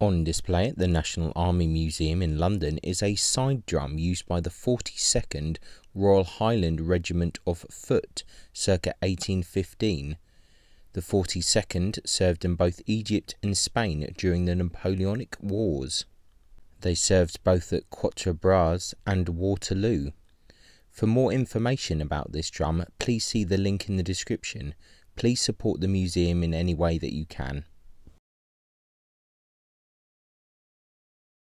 On display at the National Army Museum in London is a side drum used by the 42nd Royal Highland Regiment of Foot circa 1815. The 42nd served in both Egypt and Spain during the Napoleonic Wars. They served both at Quatre Bras and Waterloo. For more information about this drum, please see the link in the description. Please support the museum in any way that you can.